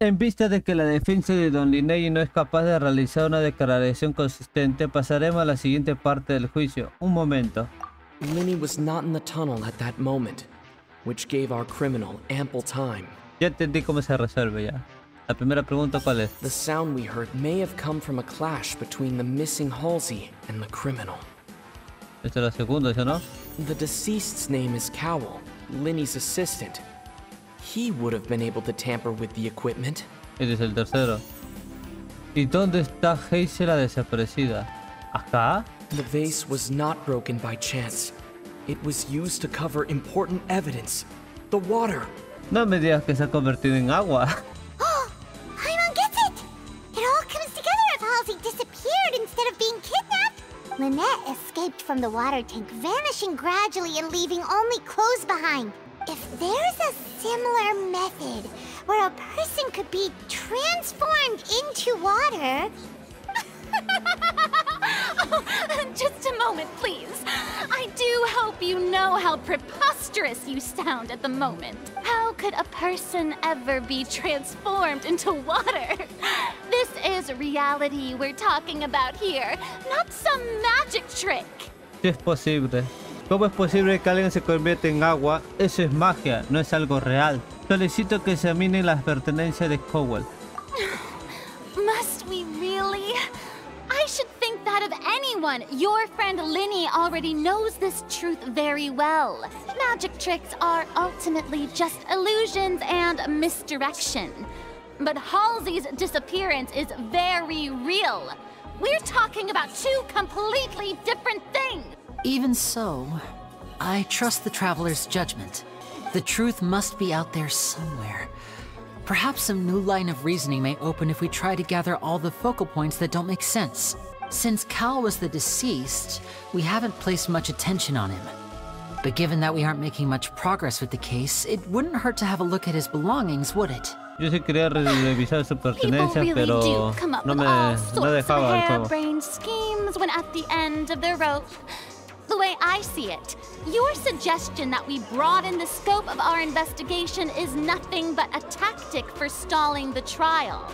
En vista de que la defensa de Don Linney no es capaz de realizar una declaración consistente, pasaremos a la siguiente parte del juicio. Un momento. Linny was not in the tunnel at that moment, which gave our criminal ample time. Ya entendí cómo se resuelve ya. La primera pregunta, ¿cuál es? The sound we heard may have come from a clash between the missing Halsey and the criminal. Esta es la segunda, ¿sí o no? The deceased's name is Cowell, Linny's assistant. He would have been able to tamper with the equipment. Este es el tercero. ¿Y dónde está Hazel la desaparecida? ¿Acá? The vase was not broken by chance. It was used to cover important evidence. The water. No me digas que se ha convertido en agua. Oh, Paimon gets it! It all comes together if Halsey disappeared instead of being kidnapped. Lynette escaped from the water tank, vanishing gradually and leaving only clothes behind. If there's a similar method where a person could be transformed into water... Just a moment, please. I do hope you know how preposterous you sound at the moment. How could a person ever be transformed into water? This is reality we're talking about here, not some magic trick. Sí es posible. ¿Cómo es posible que alguien se convierta en agua? Eso es magia, no es algo real. Solicito que examinen las pertenencias de Cowell. Must we really? I should think that of anyone. Your friend Lyney already knows this truth very well. Magic tricks are ultimately just illusions and misdirection. But Halsey's disappearance is very real. We're talking about two completely different things. Even so, I trust the traveler's judgment. The truth must be out there somewhere. Perhaps some new line of reasoning may open if we try to gather all the focal points that don't make sense. Since Cal was the deceased, we haven't placed much attention on him. But given that we aren't making much progress with the case, it wouldn't hurt to have a look at his belongings, would it? Yo sí quería revisar sus People really pero do come up no with me all no sorts dejaba of el juego. harebrained schemes when at the end of the rope. The way I see it, your suggestion that we broaden the scope of our investigation is nothing but a tactic for stalling the trial.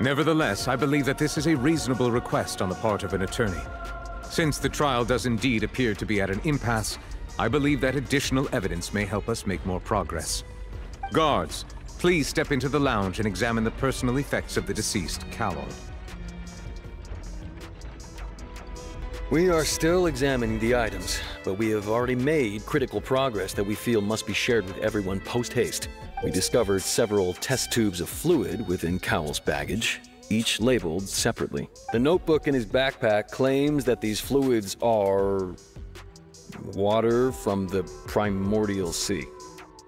Nevertheless, I believe that this is a reasonable request on the part of an attorney. Since the trial does indeed appear to be at an impasse, I believe that additional evidence may help us make more progress. Guards, please step into the lounge and examine the personal effects of the deceased Callum. We are still examining the items, but we have already made critical progress that we feel must be shared with everyone post haste. We discovered several test tubes of fluid within Cowell's baggage, each labeled separately. The notebook in his backpack claims that these fluids are. water from the primordial sea.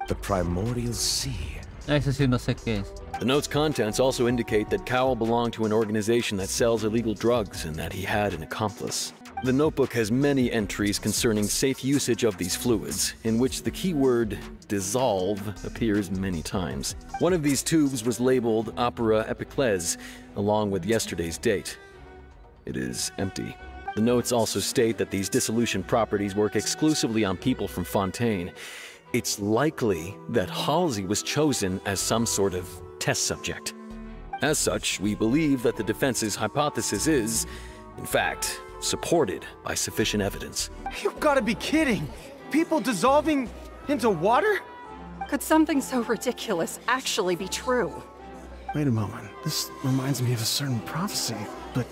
The Primordial Sea. Eso sí no sé qué es. The note's contents also indicate that Cowell belonged to an organization that sells illegal drugs and that he had an accomplice. The notebook has many entries concerning safe usage of these fluids, in which the keyword dissolve appears many times. One of these tubes was labeled Opera Epiclese, along with yesterday's date. It is empty. The notes also state that these dissolution properties work exclusively on people from Fontaine. It's likely that Halsey was chosen as some sort of test subject. As such, we believe that the defense's hypothesis is, in fact, supported by sufficient evidence. You've got to be kidding! People dissolving into water? Could something so ridiculous actually be true? Wait a moment. This reminds me of a certain prophecy, but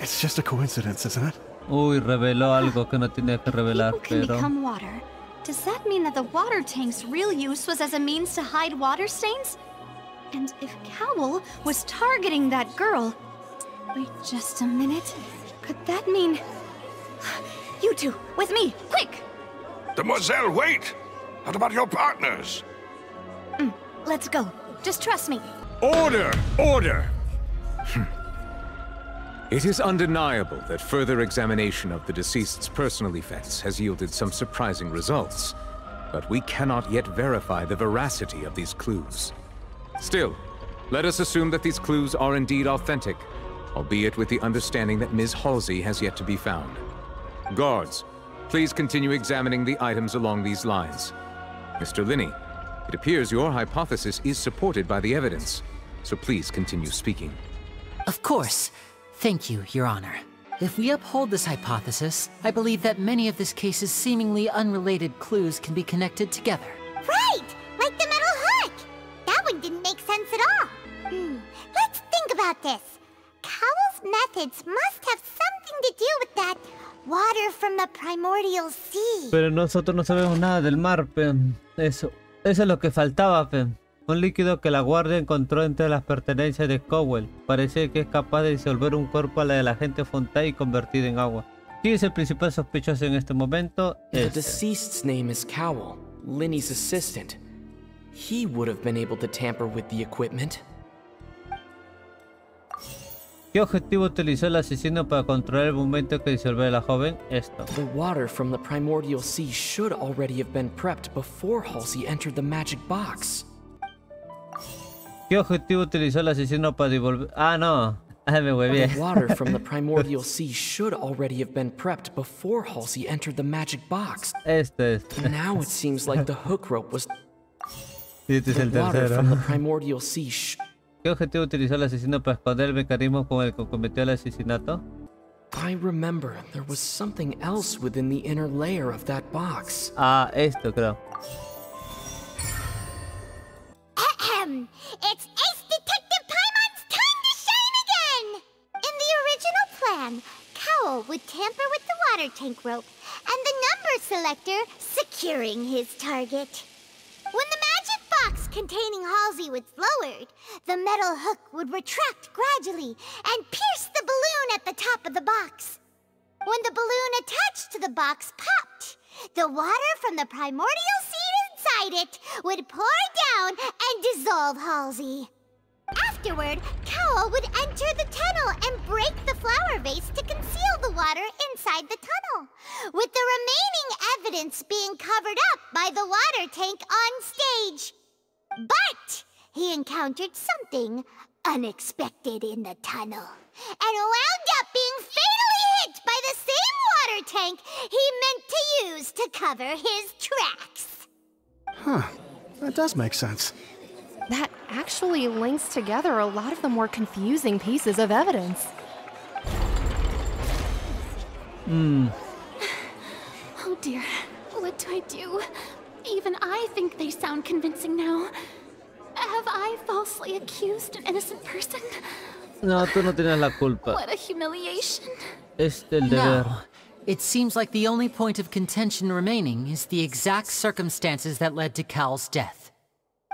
it's just a coincidence, isn't it? Uy, reveló algo que no tenía que revelar, People can pero... become water. Does that mean that the water tank's real use was as a means to hide water stains? And if Cowell was targeting that girl... Wait just a minute. Could that mean... You two, with me, quick! Demoiselle, wait! What about your partners? Mm, let's go. Just trust me. Order! Order! Hmm. It is undeniable that further examination of the deceased's personal effects has yielded some surprising results, but we cannot yet verify the veracity of these clues. Still, let us assume that these clues are indeed authentic, albeit with the understanding that Ms. Halsey has yet to be found. Guards, please continue examining the items along these lines. Mr. Lyney, it appears your hypothesis is supported by the evidence. so please continue speaking. Of course. Thank you, Your Honor. If we uphold this hypothesis, I believe that many of this case's seemingly unrelated clues can be connected together. Right! Like the metal hook! That one didn't make sense at all. Hmm. Let's think about this. Methods must have something to do with that water from the primordial sea. Pero nosotros no sabemos nada del mar, pe. Eso, eso es lo que faltaba, pe. Un líquido que la guardia encontró entre las pertenencias de Cowell. Parece que es capaz de disolver un cuerpo a la del agente Fontaine y convertido en agua. ¿Quién es el principal sospechoso en este momento? The Este. deceased's name is Cowell, Linny's assistant. He would have been able to tamper with the equipment. ¿Qué objetivo utilizó el asesino para controlar el momento que disolvió a la joven? Esto. The water from the primordial sea should already have been prepped before Halsey entered the magic box. ¿Qué objetivo utilizó el asesino para devolver? Ah, no. Ah, me huevé. The water from the primordial sea should already have been prepped before Halsey entered the magic box. Este es. Now it seems like the hook rope was este es the el water from the tercero. primordial sea. Sh- ¿Qué objetivo utilizó el asesino para esconder el mecanismo con el que cometió el asesinato? I remember there was something else within the inner layer of that box. Ah, esto creo. Ahem. It's Ace Detective Paimon's time to shine again! In the original plan, Cowell would tamper with the water tank rope and the number selector securing his target. When the magic box containing Halsey was lowered, the metal hook would retract gradually and pierce the balloon at the top of the box. When the balloon attached to the box popped, the water from the primordial sea inside it would pour down and dissolve Halsey. Afterward, Cowell would enter the tunnel and break the flower vase to conceal the water inside the tunnel, with the remaining evidence being covered up by the water tank on stage. But he encountered something unexpected in the tunnel and wound up being fatally hit by the same water tank he meant to use to cover his tracks. Huh. That does make sense. That actually links together a lot of the more confusing pieces of evidence. Hmm. Oh dear, what do I do? Even I think they sound convincing now. Have I falsely accused an innocent person? No, tú no tienes la culpa. What a humiliation. Es del deber. Now, it seems like the only point of contention remaining is the exact circumstances that led to Cal's death.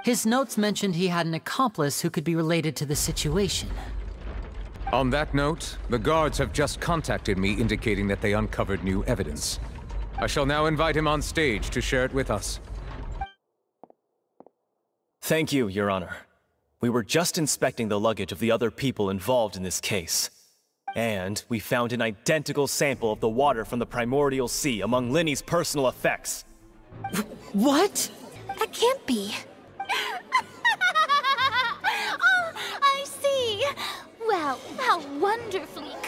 His notes mentioned he had an accomplice who could be related to the situation. On that note, the guards have just contacted me indicating that they uncovered new evidence. I shall now invite him on stage to share it with us. Thank you, Your Honor. We were just inspecting the luggage of the other people involved in this case. And we found an identical sample of the water from the primordial sea among Lyney's personal effects. What? That can't be. oh, I see. Well, how wonderfully comedic to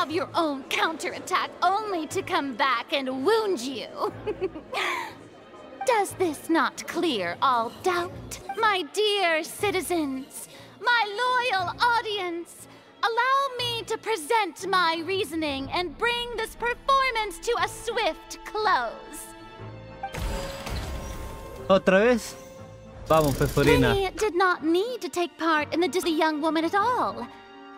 have your own counterattack only to come back and wound you. Does this not clear all doubt? My dear citizens, my loyal audience, allow me to present my reasoning and bring this performance to a swift close. ¿Otra vez? Vamos, Peforina. Lyney did not need to take part in the Disney young woman at all.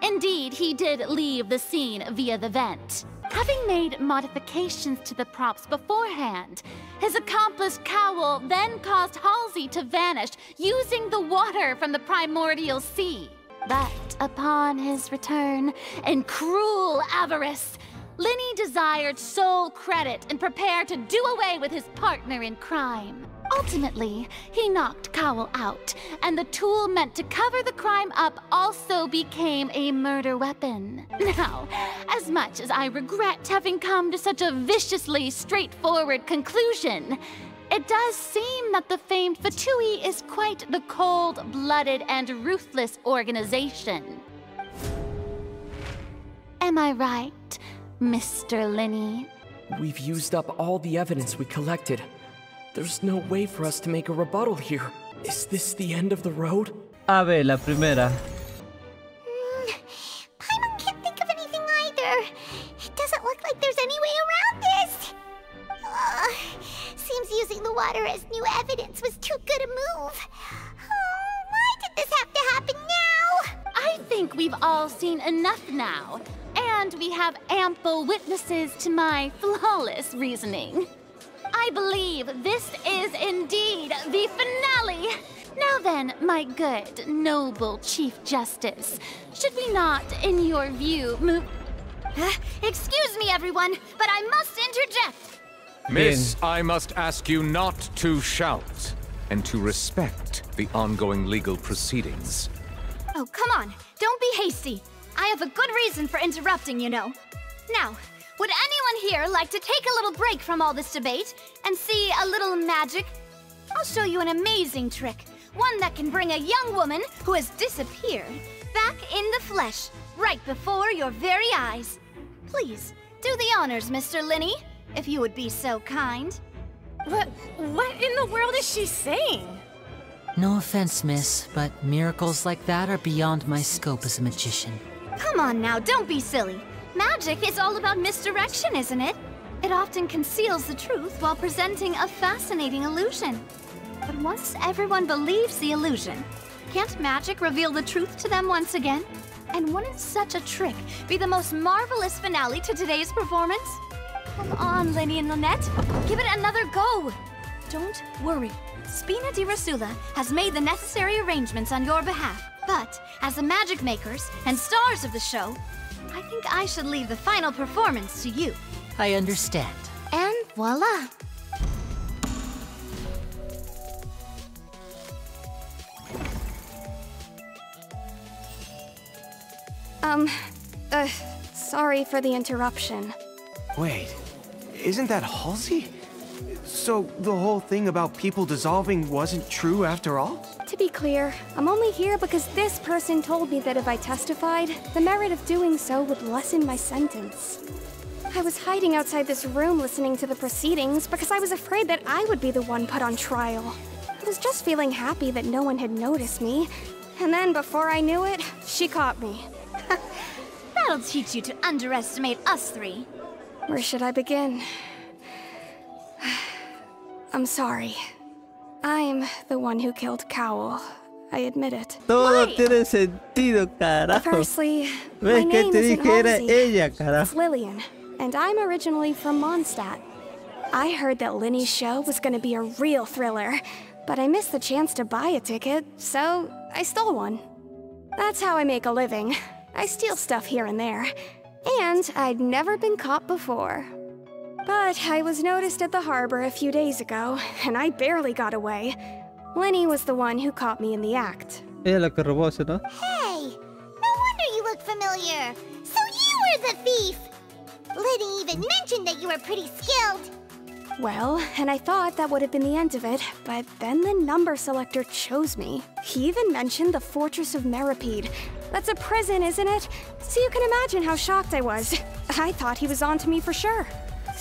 Indeed, he did leave the scene via the vent. Having made modifications to the props beforehand, his accomplice Cowell then caused Halsey to vanish using the water from the primordial sea. But upon his return, in cruel avarice, Lyney desired sole credit and prepared to do away with his partner in crime. Ultimately, he knocked Cowell out, and the tool meant to cover the crime up also became a murder weapon. Now, as much as I regret having come to such a viciously straightforward conclusion, it does seem that the famed Fatui is quite the cold blooded and ruthless organization. Am I right, Mr. Lyney? We've used up all the evidence we collected. There's no way for us to make a rebuttal here. Is this the end of the road? A ver, la primera. Mm, Paimon can't think of anything either. It doesn't look like there's any way around this. Ugh, seems using the water as new evidence was too good a move. Oh, why did this have to happen now? I think we've all seen enough now. And we have ample witnesses to my flawless reasoning. I believe this is indeed the finale. Now then, my good, noble Chief Justice, should we not, in your view, move. Uh, excuse me, everyone, but I must interject. Miss, I must ask you not to shout and to respect the ongoing legal proceedings. Oh, come on. Don't be hasty. I have a good reason for interrupting, you know. Now, would anyone here like to take a little break from all this debate and see a little magic? I'll show you an amazing trick. One that can bring a young woman who has disappeared back in the flesh, right before your very eyes. Please, do the honors, Mr. Lyney, if you would be so kind. What, what in the world is she saying? No offense, miss, but miracles like that are beyond my scope as a magician. Come on now, don't be silly. Magic is all about misdirection, isn't it? It often conceals the truth while presenting a fascinating illusion. But once everyone believes the illusion, can't magic reveal the truth to them once again? And wouldn't such a trick be the most marvelous finale to today's performance? Come on, Lyney and Lynette. Give it another go. Don't worry. Spina di Rosula has made the necessary arrangements on your behalf. But, as the magic makers and stars of the show, I think I should leave the final performance to you. I understand. And voila. Um, uh, sorry for the interruption. Wait, isn't that Halsey? So the whole thing about people dissolving wasn't true after all? To be clear, I'm only here because this person told me that if I testified, the merit of doing so would lessen my sentence. I was hiding outside this room listening to the proceedings because I was afraid that I would be the one put on trial. I was just feeling happy that no one had noticed me. And then before I knew it, she caught me. That'll teach you to underestimate us three. Where should I begin? I'm sorry. I'm the one who killed Cowl. I admit it. Todo tiene sentido, carajo. Firstly, my que name te dije era ella, It's? Lillian, and I'm originally from Mondstadt. I heard that Lyney's show was gonna be a real thriller, but I missed the chance to buy a ticket, so I stole one. That's how I make a living. I steal stuff here and there. And I'd never been caught before. But I was noticed at the harbor a few days ago, and I barely got away. Lyney was the one who caught me in the act. Ella la que robó eso, ¿no? Hey, no wonder you look familiar. So you were the thief. Lyney even mentioned that you were pretty skilled. Well, and I thought that would have been the end of it, but then the number selector chose me. He even mentioned the Fortress of Meropide. That's a prison, isn't it? So you can imagine how shocked I was. I thought he was on to me for sure.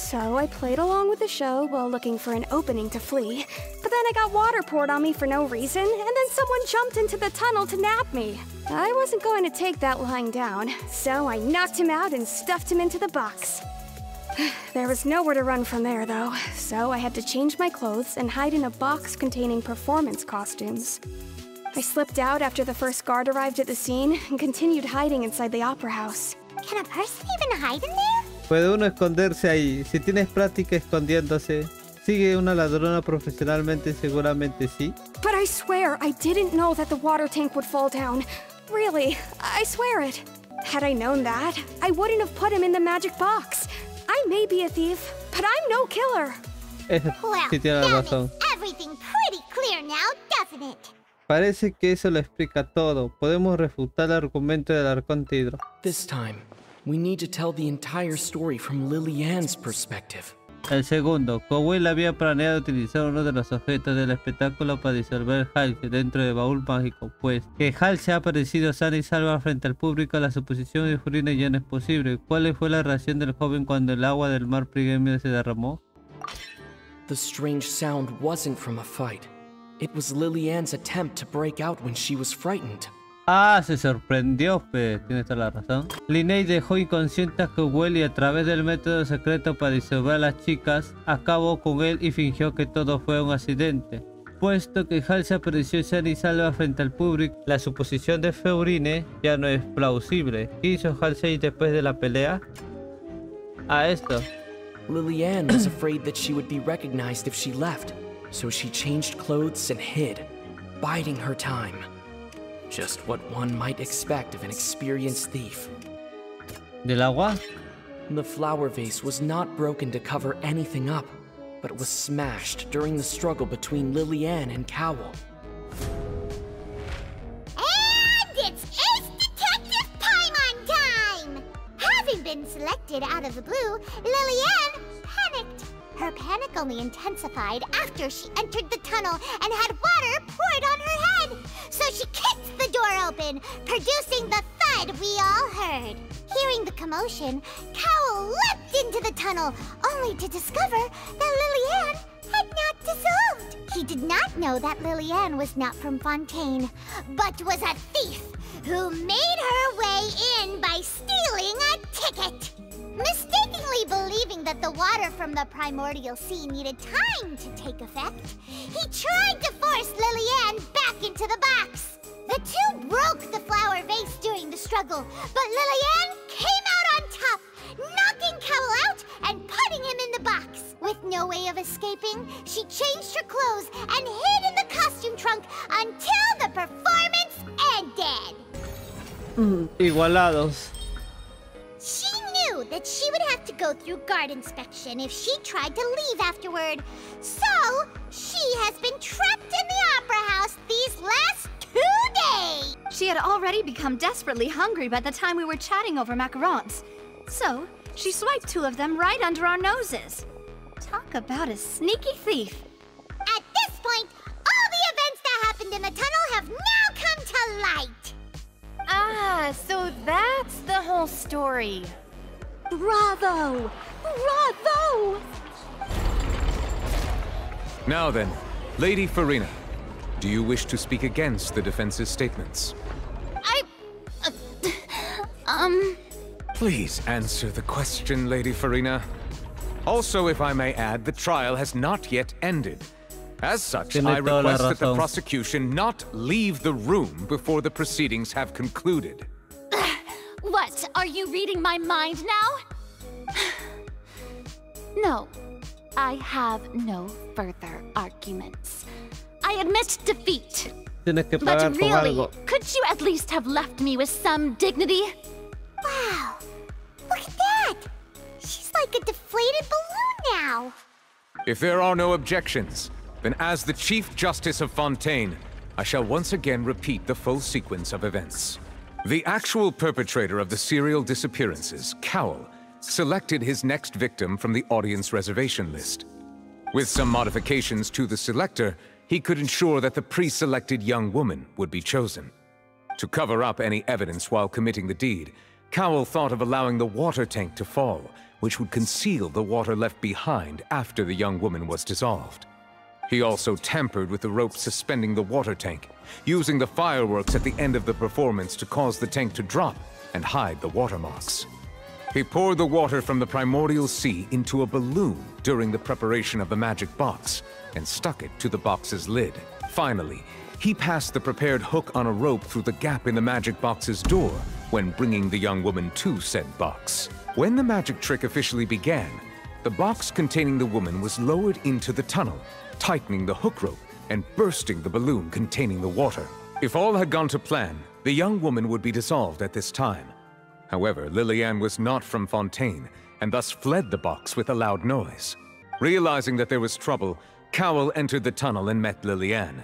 So I played along with the show while looking for an opening to flee. But then I got water poured on me for no reason, and then someone jumped into the tunnel to nab me. I wasn't going to take that lying down, so I knocked him out and stuffed him into the box. There was nowhere to run from there, though, so I had to change my clothes and hide in a box containing performance costumes. I slipped out after the first guard arrived at the scene and continued hiding inside the opera house. Can a person even hide in there? Puede uno esconderse ahí. Si tienes práctica escondiéndose. Sigue una ladrona profesionalmente, seguramente sí. But I swear I didn't know that the water tank would fall down. Really, I swear it. Had I known that, I wouldn't have put him in the magic box. I may be a thief, but I'm no killer. Well, sí tiene razón. everything pretty clear now, doesn't it? Parece que eso lo explica todo. Podemos refutar el argumento del Hidro. This time, we need to tell the entire story from Lillian's perspective. El segundo, Cowell había planeado utilizar uno de los objetos del espectáculo para disolver Halsey dentro del baúl mágico, pues que Halsey ha aparecido sana y salva frente al público la suposición de Furina ya no es posible. ¿Cuál fue la reacción del joven cuando el agua del mar Prigemio se derramó? The strange sound wasn't from a fight. It was Lillian's attempt to break out when she was frightened. Ah, se sorprendió, pe. Tienes toda la razón. Linnea dejó inconsciente a Cowell y a través del método secreto para disolver a las chicas, acabó con él y fingió que todo fue un accidente. Puesto que Halsey apareció sana y salva frente al público, la suposición de Feurine ya no es plausible. ¿Qué hizo Halsey después de la pelea? A esto. Lillian was afraid that she would be recognized if she left, so she changed clothes and hid, biding her time. Just what one might expect of an experienced thief. ¿Del agua? The flower vase was not broken to cover anything up, but was smashed during the struggle between Lillian and Cowell. And it's Ace Detective Paimon time! Having been selected out of the blue, Lillian panicked. Her panic only intensified after she entered the tunnel and had water poured on her head. So she kicked the door open, producing the thud we all heard. Hearing the commotion, Cowell leapt into the tunnel, only to discover that Lillian had not dissolved. He did not know that Lillian was not from Fontaine, but was a thief who made her way in by stealing a ticket. Mistakenly believing that the water from the primordial sea needed time to take effect, he tried to force Lillian back into the box. The two broke the flower vase during the struggle, but Lillian came out on top, knocking Cowell out and putting him in the box. With no way of escaping, she changed her clothes and hid in the costume trunk until the performance ended. Mm, igualados. She knew that she would have to go through guard inspection if she tried to leave afterward. So, she has been trapped in the Opera House these last two days. She had already become desperately hungry by the time we were chatting over macarons. So, she swiped two of them right under our noses. Talk about a sneaky thief. At this point, all the events that happened in the tunnel have now come to light. Ah, so that's the whole story. Bravo! Bravo! Now then, Lady Furina, do you wish to speak against the defense's statements? I. Uh, um. Please answer the question, Lady Furina. Also, if I may add, the trial has not yet ended. As such, Tiene I request that the prosecution not leave the room before the proceedings have concluded. What? Are you reading my mind now? no. I have no further arguments. I admit defeat. But really, could you at least have left me with some dignity? Wow, look at that. She's like a deflated balloon now. If there are no objections, then as the Chief Justice of Fontaine, I shall once again repeat the full sequence of events. The actual perpetrator of the serial disappearances, Cowell, selected his next victim from the audience reservation list. With some modifications to the selector, he could ensure that the pre-selected young woman would be chosen. To cover up any evidence while committing the deed, Cowell thought of allowing the water tank to fall, which would conceal the water left behind after the young woman was dissolved. He also tampered with the rope suspending the water tank, using the fireworks at the end of the performance to cause the tank to drop and hide the watermarks. He poured the water from the primordial sea into a balloon during the preparation of the magic box and stuck it to the box's lid. Finally, he passed the prepared hook on a rope through the gap in the magic box's door when bringing the young woman to said box. When the magic trick officially began, the box containing the woman was lowered into the tunnel, tightening the hook rope and bursting the balloon containing the water. If all had gone to plan, the young woman would be dissolved at this time. However, Lillian was not from Fontaine, and thus fled the box with a loud noise. Realizing that there was trouble, Cowell entered the tunnel and met Lillian.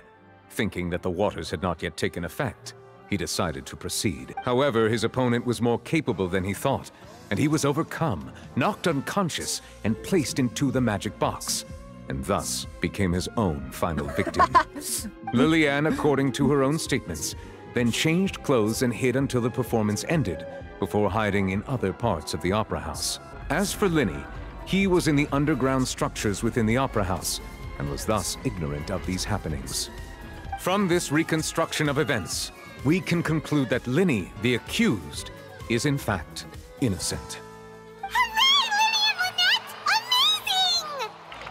Thinking that the waters had not yet taken effect, he decided to proceed. However, his opponent was more capable than he thought, and he was overcome, knocked unconscious, and placed into the magic box, and thus became his own final victim. Lillian, according to her own statements, then changed clothes and hid until the performance ended, before hiding in other parts of the opera house. As for Lyney, he was in the underground structures within the opera house, and was thus ignorant of these happenings. From this reconstruction of events, we can conclude that Lyney, the accused, is in fact innocent.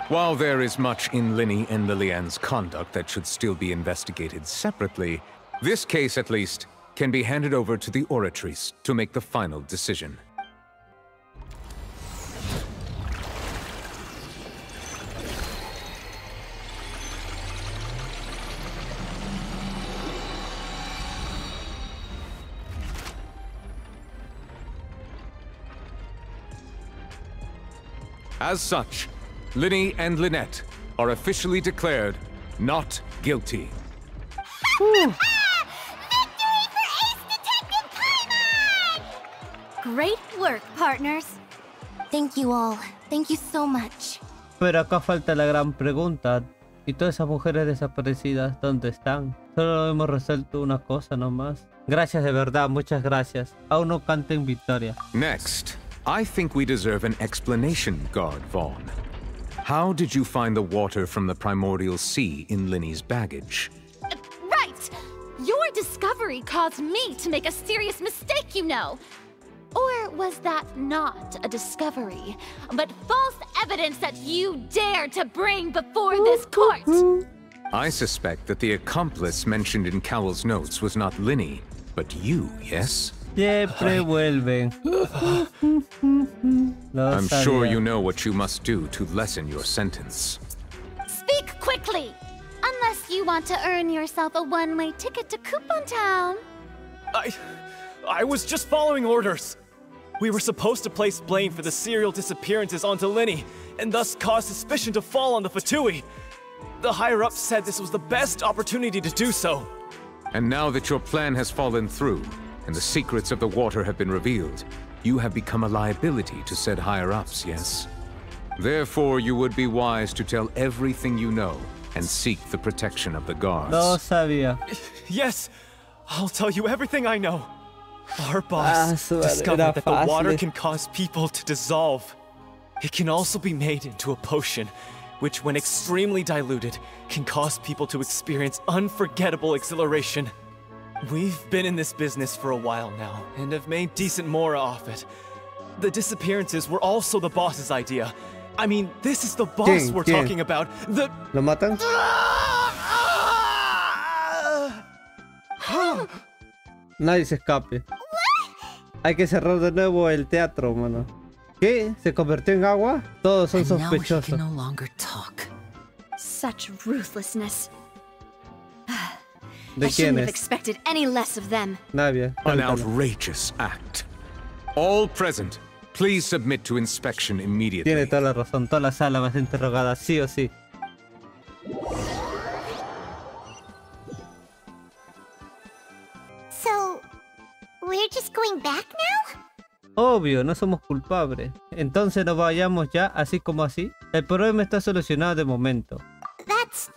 While there is much in Lyney and Lillian's conduct that should still be investigated separately, this case at least can be handed over to the Oratrice to make the final decision. As such, Lyney and Lynette are officially declared not guilty. Great work, partners. Thank you all. Thank you so much. Pero acá falta la gran pregunta. ¿Y todas esas mujeres desaparecidas dónde están? Solo hemos resuelto una cosa nomás. Gracias de verdad, muchas gracias. Aún no canten victoria. Next, I think we deserve an explanation, Guard Vaughn. How did you find the water from the primordial sea in Lyney's baggage? Right! Your discovery caused me to make a serious mistake, you know. Or was that not a discovery, but false evidence that you dared to bring before this court? I suspect that the accomplice mentioned in Cowell's notes was not Lyney, but you, yes? Siempre vuelven. Lo I'm sure you know what you must do to lessen your sentence. Speak quickly! Unless you want to earn yourself a one-way ticket to Coupon Town. I. I was just following orders. We were supposed to place blame for the serial disappearances onto Lyney, and thus cause suspicion to fall on the Fatui. The higher ups said this was the best opportunity to do so. And now that your plan has fallen through, and the secrets of the water have been revealed, you have become a liability to said higher-ups, yes? Therefore, you would be wise to tell everything you know and seek the protection of the guards. Lo sabía. Yes, I'll tell you everything I know. Our Ah, boss su madre, discovered era that the water can cause people to dissolve. It can also be made into a potion, which, when extremely diluted, can cause people to experience unforgettable exhilaration. We've been in this business for a while now, and have made decent mora off it. The disappearances were also the boss's idea. I mean, this is the boss ¿Quién? we're ¿Quién? talking about. The ¿Lo matan? Nadie se escape. Hay que cerrar de nuevo el teatro, mano. ¿Qué? ¿Se convirtió en agua? Todos son And now he sospechosos. no longer talk. Such ruthlessness. ¿De I shouldn't have quién es? expected any less of them. Nadie. An outrageous act. All present, please submit to inspection immediately. Tiene toda la razón. Toda la sala va a ser interrogada, sí o sí. So, we're just going back now? Obvio, no somos culpables. Entonces nos vayamos ya, así como así. El problema está solucionado de momento. That's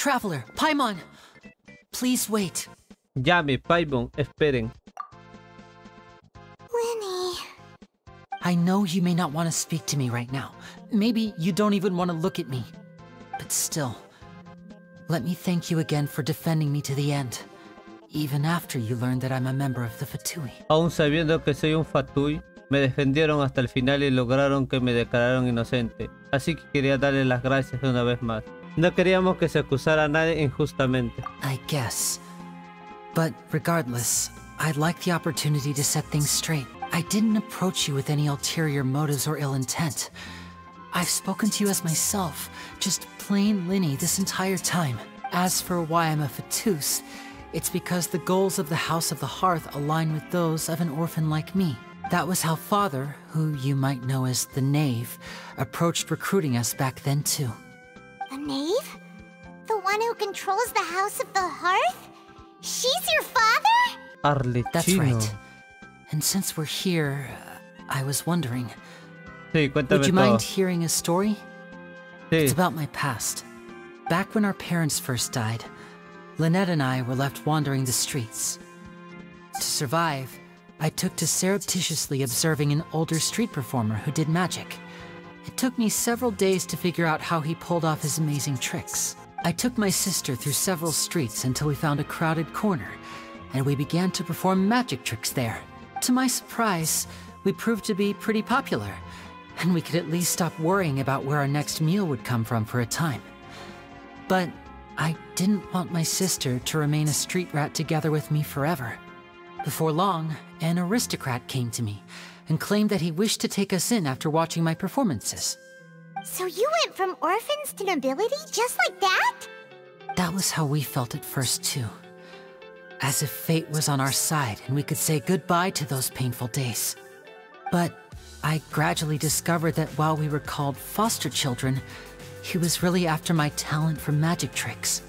Traveler, Paimon! Please wait. Llame, Paimon, esperen. Winnie. I know you may not want to speak to me right now. Maybe you don't even want to look at me. But still, let me thank you again for defending me to the end. Even after you learned that I'm a member of the Fatui. Aún sabiendo que soy un fatui, me defendieron hasta el final y lograron que me declararon inocente. Así que quería darles las gracias una vez más. No queríamos que se acusara a nadie injustamente. I guess. But regardless, I'd like the opportunity to set things straight. I didn't approach you with any ulterior motives or ill intent. I've spoken to you as myself, just plain Lyney this entire time. As for why I'm a Fatus, it's because the goals of the House of the Hearth align with those of an orphan like me. That was how Father, who you might know as the Knave, approached recruiting us back then too. The knave? The one who controls the House of the Hearth? She's your father? Arlecchino. That's right. And since we're here, uh, I was wondering, Sí, cuéntame would you todo. mind hearing a story? Sí. It's about my past. Back when our parents first died, Lynette and I were left wandering the streets. To survive, I took to surreptitiously observing an older street performer who did magic. It took me several days to figure out how he pulled off his amazing tricks. I took my sister through several streets until we found a crowded corner, and we began to perform magic tricks there. To my surprise, we proved to be pretty popular, and we could at least stop worrying about where our next meal would come from for a time. But I didn't want my sister to remain a street rat together with me forever. Before long, an aristocrat came to me and claimed that he wished to take us in after watching my performances. So you went from orphans to nobility just like that? That was how we felt at first, too. As if fate was on our side and we could say goodbye to those painful days. But I gradually discovered that while we were called foster children, he was really after my talent for magic tricks.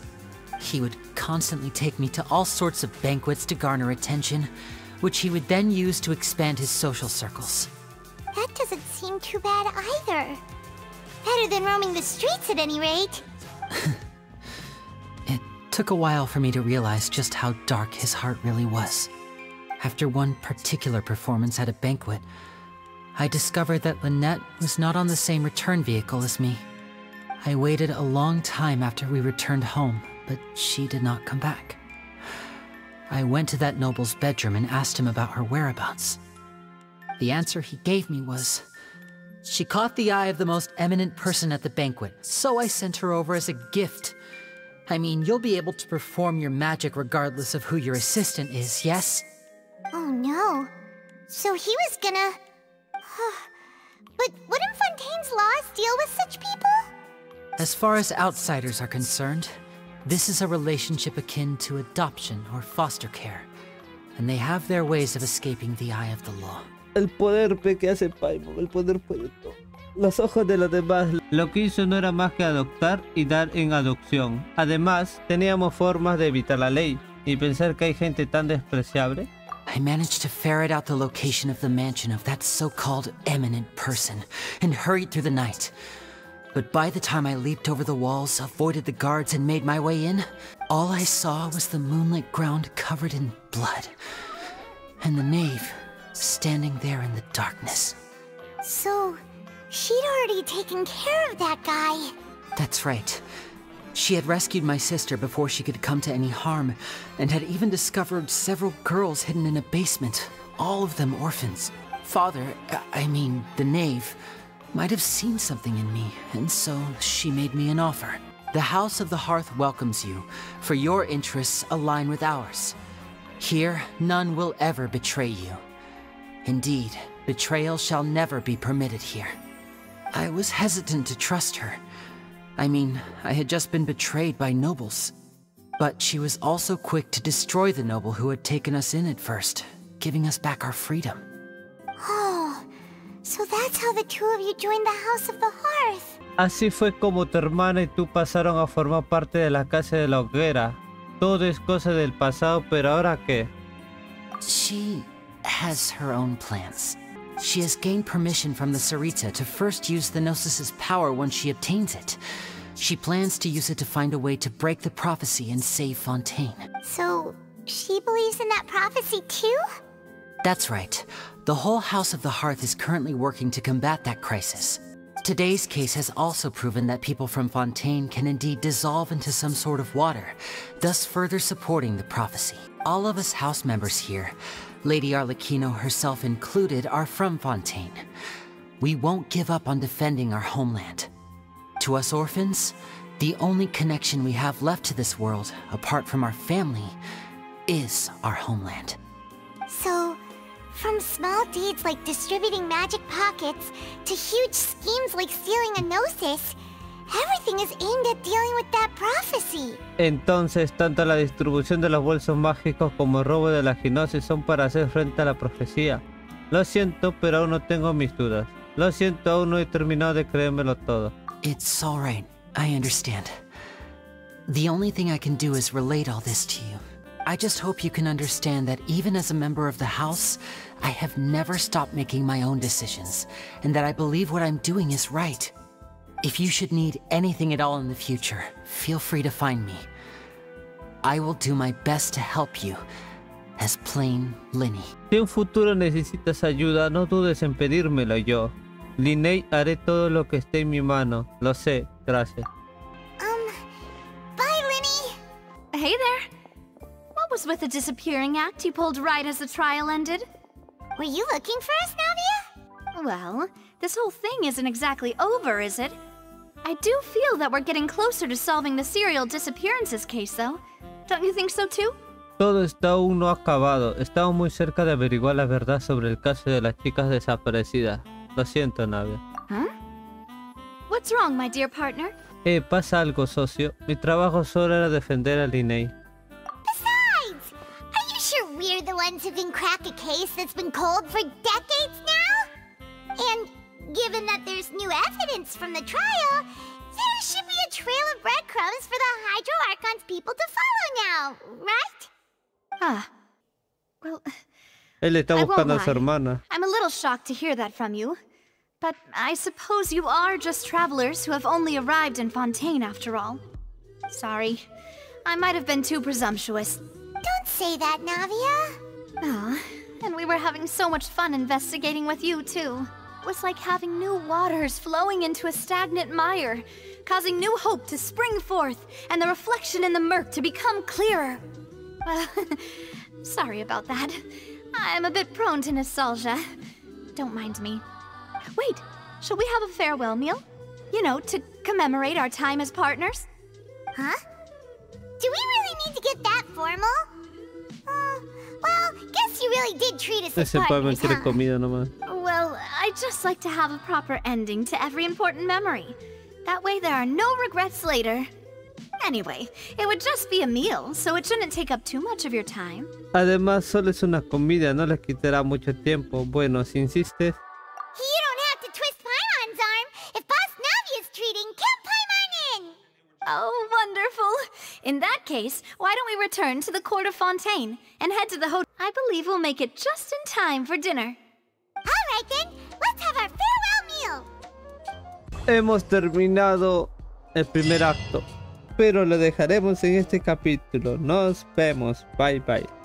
He would constantly take me to all sorts of banquets to garner attention, which he would then use to expand his social circles. That doesn't seem too bad either. Better than roaming the streets at any rate. it took a while for me to realize just how dark his heart really was. After one particular performance at a banquet, I discovered that Lynette was not on the same return vehicle as me. I waited a long time after we returned home, but she did not come back. I went to that noble's bedroom and asked him about her whereabouts. The answer he gave me was, she caught the eye of the most eminent person at the banquet, so I sent her over as a gift. I mean, you'll be able to perform your magic regardless of who your assistant is, yes? Oh no. So he was gonna... but wouldn't Fontaine's laws deal with such people? As far as outsiders are concerned, this is a relationship akin to adoption or foster care, and they have their ways of escaping the eye of the law. El poder que hace Paimon, el poder puede todo. Los ojos de los demás. Lo que hizo no era más que adoptar y dar en adopción. Además, teníamos formas de evitar la ley. Y pensar que hay gente tan despreciable. I managed to ferret out the location of the mansion of that so-called eminent person and hurried through the night. But by the time I leaped over the walls, avoided the guards, and made my way in, all I saw was the moonlit ground covered in blood. And the knave standing there in the darkness. So, she'd already taken care of that guy. That's right. She had rescued my sister before she could come to any harm, and had even discovered several girls hidden in a basement, all of them orphans. Father, I mean, the knave, might have seen something in me, and so she made me an offer. The House of the Hearth welcomes you, for your interests align with ours. Here, none will ever betray you. Indeed, betrayal shall never be permitted here. I was hesitant to trust her. I mean, I had just been betrayed by nobles. But she was also quick to destroy the noble who had taken us in at first, giving us back our freedom. Oh, So that's how the two of you joined the House of the Hearth. Así fue como tu hermana y tú pasaron a formar parte de la Casa de la Hoguera. Todo es cosa del pasado, pero ahora qué? She has her own plans. She has gained permission from the Tsaritsa to first use the Gnosis' power once she obtains it. She plans to use it to find a way to break the prophecy and save Fontaine. So, she believes in that prophecy too? That's right. The whole House of the Hearth is currently working to combat that crisis. Today's case has also proven that people from Fontaine can indeed dissolve into some sort of water, thus further supporting the prophecy. All of us house members here, Lady Arlecchino herself included, are from Fontaine. We won't give up on defending our homeland. To us orphans, the only connection we have left to this world, apart from our family, is our homeland. So, from small deeds like distributing magic pockets to huge schemes like stealing a Gnosis, everything is aimed at dealing with that prophecy. Entonces, tanto la distribución de los bolsos mágicos como el robo de la gnosis son para hacer frente a la profecía. Lo siento, pero aún no tengo mis dudas. Lo siento, aún no he terminado de creérmelo todo. It's alright. I understand. The only thing I can do is relate all this to you. I just hope you can understand that even as a member of the House, I have never stopped making my own decisions, and that I believe what I'm doing is right. If you should need anything at all in the future, feel free to find me. I will do my best to help you, as plain Lyney. Si un futuro necesitas ayuda, no dudes en pedírmelo yo. Lyney, haré todo lo que esté en mi mano. Lo sé, gracias. Um, bye Lyney! Hey there! What was with the disappearing act you pulled right as the trial ended? Were you looking for us, Navia? Well, this whole thing isn't exactly over, is it? I do feel that we're getting closer to solving the serial disappearances case, though. Don't you think so too? Todo está aún no acabado. Estamos muy cerca de averiguar la verdad sobre el caso de las chicas desaparecidas. Lo siento, Navia. Huh? What's wrong, my dear partner? Eh, pasa algo, socio. Mi trabajo solo era defender a Lyney. We're the who can crack a case that's been cold for decades now? And given that there's new evidence from the trial, there should be a trail of breadcrumbs for the Hydro Archon's people to follow now, right? Ah. Well, Él está I won't buscando a su hermana. I'm a little shocked to hear that from you. But I suppose you are just travelers who have only arrived in Fontaine after all. Sorry. I might have been too presumptuous. Don't say that, Navia. Ah, and we were having so much fun investigating with you, too. It was like having new waters flowing into a stagnant mire, causing new hope to spring forth, and the reflection in the murk to become clearer. Well, sorry about that. I'm a bit prone to nostalgia. Don't mind me. Wait, shall we have a farewell meal? You know, to commemorate our time as partners? Huh? Do we really need to get that formal? Really did treat us as partners, huh? comida nomás. Well, I just like to have a proper ending to every important memory. That way there are no regrets later. Anyway, it would just be a meal, so it shouldn't take up too much of your time. Además, solo es una comida, no les quitará mucho tiempo. Bueno, si insistes. In that case, why don't we return to the court of Fontaine and head to the hotel? I believe we'll make it just in time for dinner. All right then, let's have our farewell meal. Hemos terminado el primer acto, pero lo dejaremos en este capítulo. Nos vemos. Bye bye.